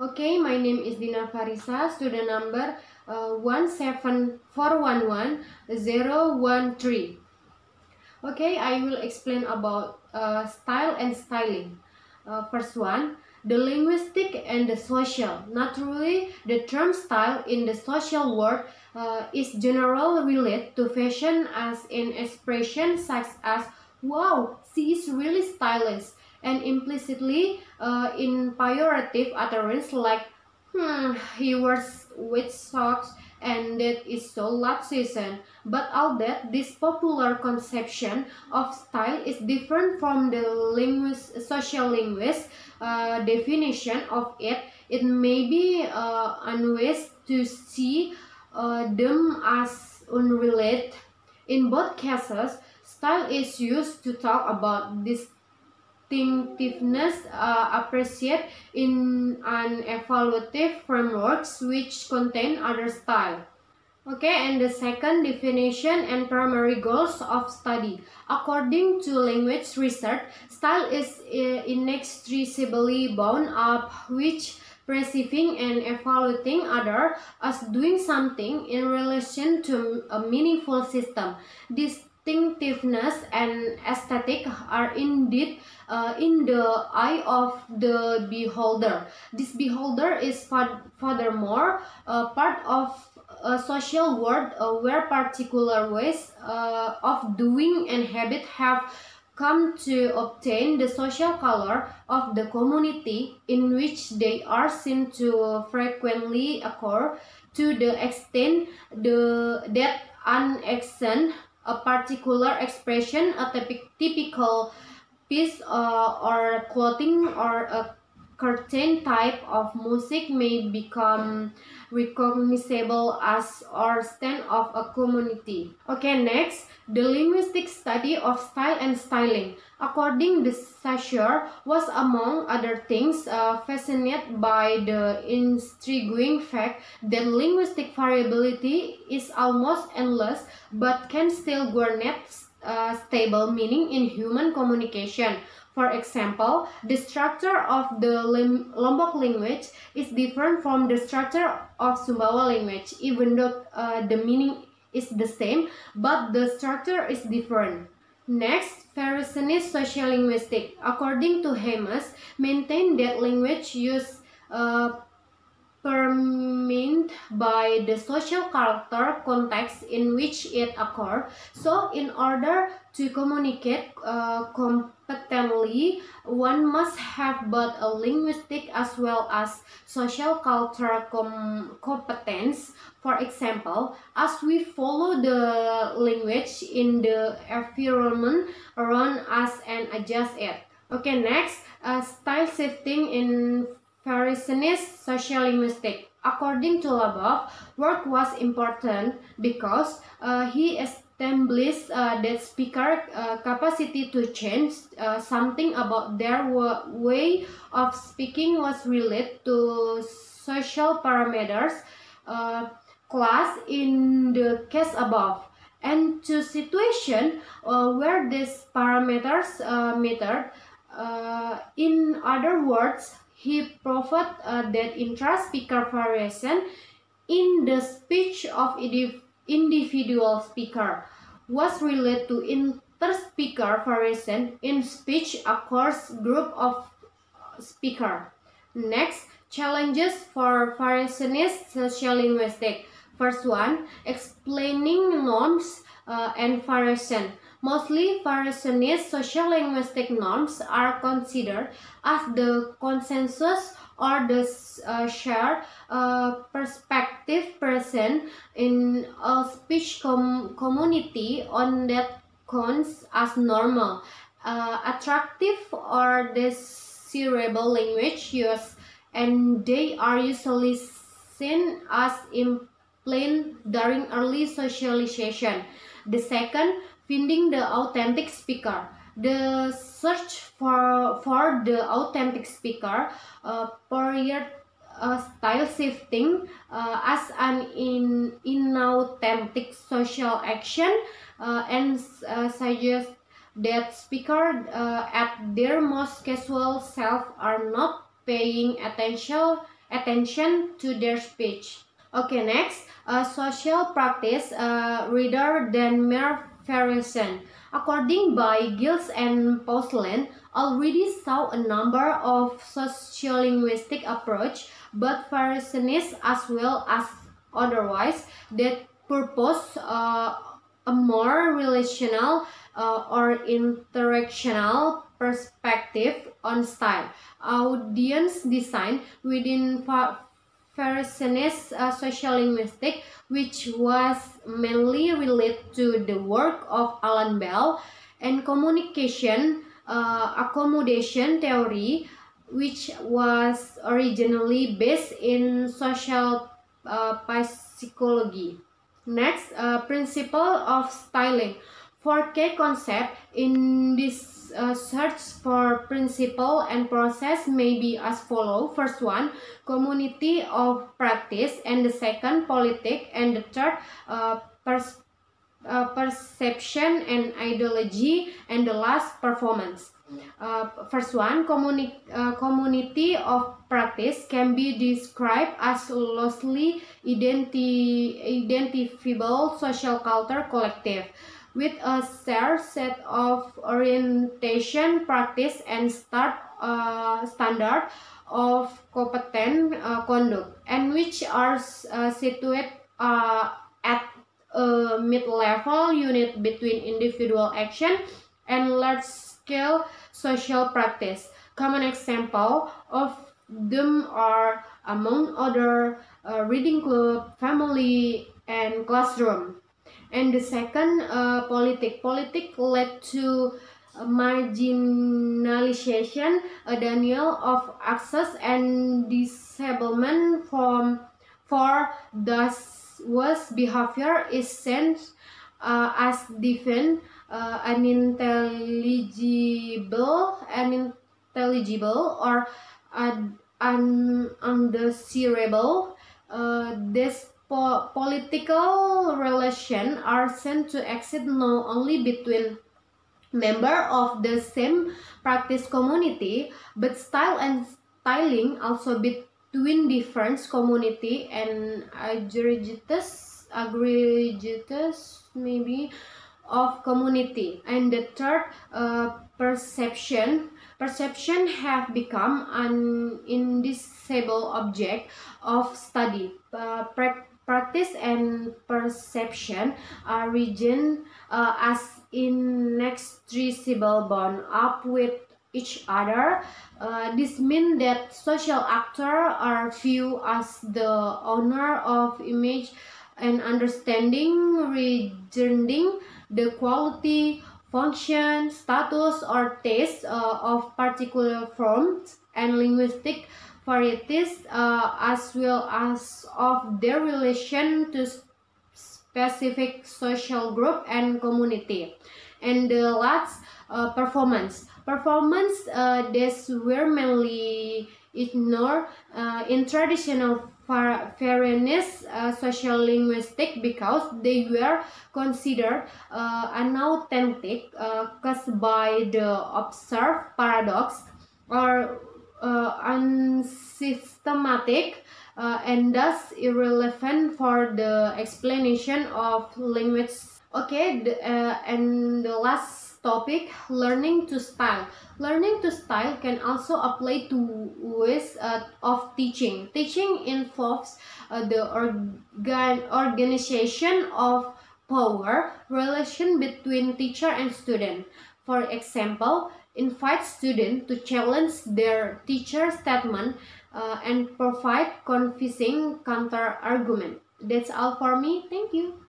Okay, my name is Dina Farisa, student number uh, 17411 Okay, I will explain about uh, style and styling. Uh, first one, the linguistic and the social. Naturally, the term style in the social world uh, is generally related to fashion as in expression such as wow, she is really stylish and implicitly uh, in pejorative utterance like hmm, he wears white socks and that is so last season. But all that this popular conception of style is different from the linguist, social linguist uh, definition of it. It may be uh, unwise to see uh, them as unrelated. In both cases, style is used to talk about this distinctiveness uh, in an evaluative frameworks which contain other style. Okay, and the second definition and primary goals of study. According to language research, style is uh, inextricably bound up which perceiving and evaluating other as doing something in relation to a meaningful system. This distinctiveness and aesthetic are indeed uh, in the eye of the beholder. This beholder is furthermore uh, part of a social world uh, where particular ways uh, of doing and habit have come to obtain the social color of the community in which they are seen to frequently occur to the extent the, that an accent a particular expression, a typical piece uh, or clothing or a certain type of music may become recognizable as or stand of a community. Okay, next, the linguistic study of style and styling. According to Saussure, was among other things uh, fascinated by the intriguing fact that linguistic variability is almost endless but can still garner uh, stable meaning in human communication. For example, the structure of the Lombok language is different from the structure of Sumbawa language, even though uh, the meaning is the same, but the structure is different. Next, Variationist sociolinguistic. According to Hymes, maintain that language use uh, permeated by the social character context in which it occurs. So, in order to communicate uh, competently, one must have both a linguistic as well as social cultural com competence. For example, as we follow the language in the environment around us and adjust it. Okay, next, uh, style shifting in Variationist sociolinguistic. According to Labov, work was important because uh, he established uh, that speaker uh, capacity to change uh, something about their way of speaking was related to social parameters, uh, class in the case above, and to situation uh, where these parameters uh, mattered. in other words, he proved uh, that intra-speaker variation in the speech of individual speaker was related to inter-speaker variation in speech across group of speaker. Next, challenges for variationist sociolinguistic. First one, explaining norms uh, and variation. Mostly variationist sociolinguistic norms are considered as the consensus or the uh, shared uh, perspective present in a speech com community on that counts as normal, uh, attractive or desirable language use, and they are usually seen as implied during early socialization. The second, finding the authentic speaker. The search for, for the authentic speaker uh, period uh, style shifting uh, as an in inauthentic social action uh, and uh, suggest that speaker uh, at their most casual self are not paying attention attention to their speech. Okay, next, a social practice uh, rather than mere. According by Giles and Powesland, already saw a number of sociolinguistic approach, but variationists as well as otherwise, that purpose uh, a more relational uh, or interactional perspective on style. Audience design within Variationist uh, social which was mainly related to the work of Allan Bell, and communication uh, accommodation theory, which was originally based in social uh, psychology. Next, uh, principle of styling. For key concept in this uh, search for principle and process may be as follow. First one, community of practice, and the second, politic, and the third, uh, pers uh, perception and ideology, and the last, performance. Uh, first one, communi uh, community of practice can be described as loosely identi identifiable social culture collective with a shared set of orientation, practice, and start uh, standard of competent uh, conduct, and which are uh, situated uh, at a mid-level unit between individual action and large-scale social practice. Common example of them are, among other, uh, reading club, family, and classroom. And the second, uh, politic. Politic led to marginalization, a denial of access and disablement from for thus was behavior is sent uh, as different uh, unintelligible, unintelligible or un, undesirable. Uh, this po political relations are sent to exist not only between member of the same practice community, but style and styling also between different community and aggregatus, aggregatus maybe of community. And the third uh, perception perception have become an indissoluble object of study. Uh, practice and perception are region uh, as inextricable bound up with each other. Uh, this means that social actors are viewed as the owner of image and understanding regarding the quality, function, status, or taste uh, of particular forms and linguistic varieties uh, as well as of their relation to specific social group and community. And the last, uh, performance. Performance uh, this were mainly ignored uh, in traditional fairness uh, social linguistic because they were considered uh, unauthentic uh, caused by the observed paradox or uh, unsystematic uh, and thus irrelevant for the explanation of language. Okay, the, uh, and the last topic learning to style. Learning to style can also apply to ways uh, of teaching. Teaching involves uh, the organ organization of power relation between teacher and student. For example invite students to challenge their teacher statement uh, and provide convincing counter argument that's all for me. Thank you